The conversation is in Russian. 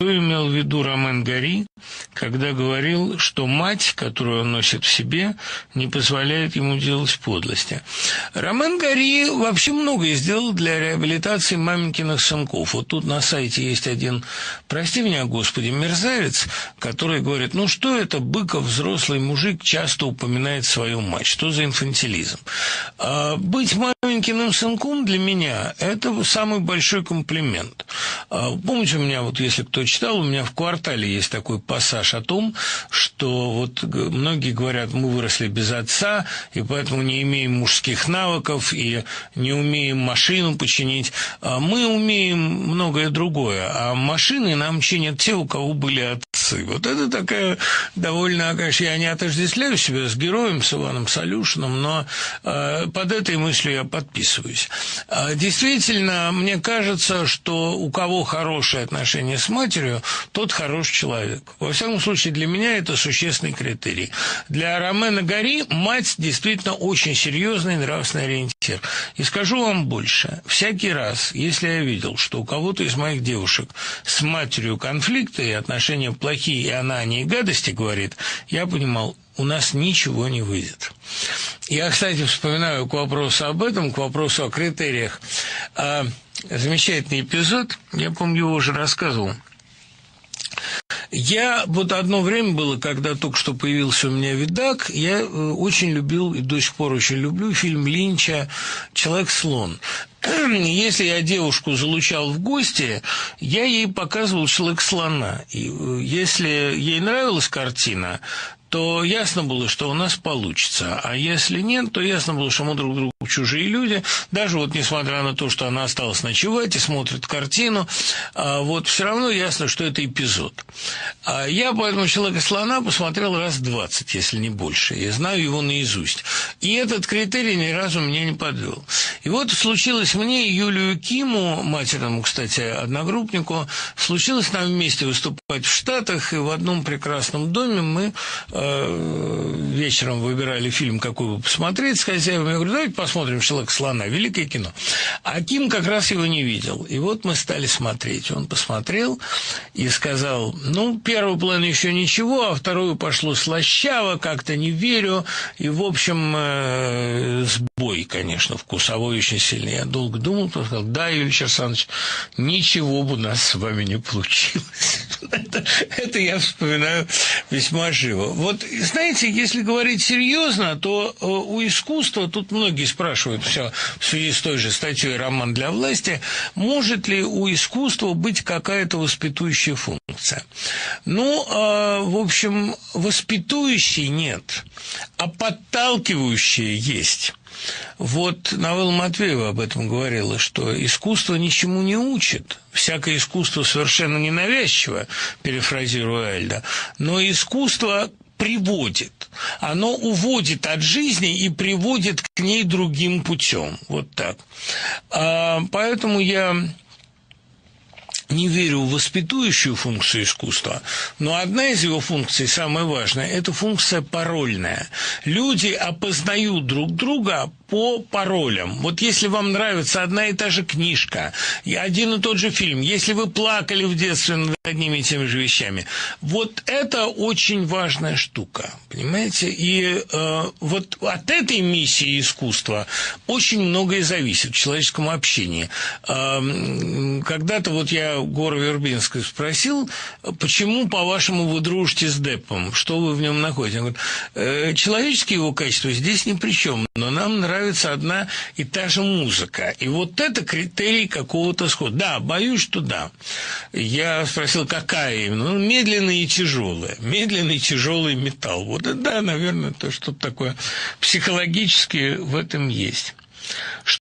имел в виду Ромен Гори, когда говорил, что мать, которую он носит в себе, не позволяет ему делать подлости. Ромен Гори вообще многое сделал для реабилитации маменькиных сынков. Вот тут на сайте есть один, прости меня, Господи, мерзавец, который говорит, ну что это, Быков, взрослый мужик, часто упоминает свою мать. Что за инфантилизм? А быть маменькиным сынком для меня – это самый большой комплимент. А помните, у меня вот, если кто читал, у меня в квартале есть такой пассаж о том, что вот многие говорят, мы выросли без отца, и поэтому не имеем мужских навыков, и не умеем машину починить. А мы умеем многое другое, а машины нам чинят те, у кого были отцы. Вот это такая довольно, конечно, я не отождествляю себя с героем, с Иваном Солюшиным, но э, под этой мыслью я подписываюсь. Э, действительно, мне кажется, что у кого хорошие отношения с матерью, тот хороший человек. Во всяком случае, для меня это существенный критерий. Для Ромена Гори мать действительно очень серьезный нравственный ориентир. И скажу вам больше. Всякий раз, если я видел, что у кого-то из моих девушек с матерью конфликты и отношения плохие, и она о ней гадости говорит, я понимал, у нас ничего не выйдет. Я, кстати, вспоминаю к вопросу об этом, к вопросу о критериях. А, замечательный эпизод, я помню, его уже рассказывал. Я вот одно время было, когда только что появился у меня видак, я э, очень любил и до сих пор очень люблю фильм Линча «Человек-слон». Если я девушку залучал в гости, я ей показывал «Человек-слона». И э, если ей нравилась картина, то ясно было, что у нас получится. А если нет, то ясно было, что мы друг другу чужие люди. Даже вот несмотря на то, что она осталась ночевать и смотрит картину, а вот все равно ясно, что это эпизод. А я поэтому «Человека-слона» посмотрел раз двадцать, если не больше. Я знаю его наизусть. И этот критерий ни разу меня не подвел. И вот случилось мне и Юлию Киму, матерному, кстати, одногруппнику, случилось нам вместе выступать в Штатах, и в одном прекрасном доме мы э, вечером выбирали фильм, какой бы посмотреть с хозяевами. Я говорю, давайте посмотрим «Человек слона», великое кино. А Ким как раз его не видел. И вот мы стали смотреть. Он посмотрел и сказал, ну, первый план еще ничего, а вторую пошло слащаво, как-то не верю. И, в общем, э, сбой, конечно, вкусовой очень сильный. Я долго думал, потом сказал, да, Юрий Александрович, ничего бы у нас с вами не получилось. Это, это я вспоминаю весьма живо. Вот, знаете, если говорить серьезно, то э, у искусства, тут многие спрашивают все в связи с той же статьей «Роман для власти», может ли у искусства быть какая-то воспитующая функция? Ну, э, в общем, воспитующей нет, а подталкивающая есть. Вот Навелла Матвеева об этом говорила, что искусство ничему не учит. Всякое искусство совершенно ненавязчиво, перефразируя Альда, но искусство приводит. Оно уводит от жизни и приводит к ней другим путем. Вот так. А, поэтому я не верю в воспитующую функцию искусства, но одна из его функций, самая важная, это функция парольная. Люди опознают друг друга по паролям. Вот если вам нравится одна и та же книжка, и один и тот же фильм, если вы плакали в детстве над одними и теми же вещами, вот это очень важная штука, понимаете? И э, вот от этой миссии искусства очень многое зависит в человеческом общении. Э, когда-то вот я Гора Вербинской спросил, почему, по-вашему, вы дружите с Деппом, что вы в нем находите? Он говорит, э, человеческие его качества здесь ни при чем, но нам нравится одна и та же музыка. И вот это критерий какого-то схода. Да, боюсь, что да. Я спросил, какая именно? Ну, медленный и тяжелый. Медленный и тяжелый металл. Вот да, наверное, то что-то такое психологически в этом есть.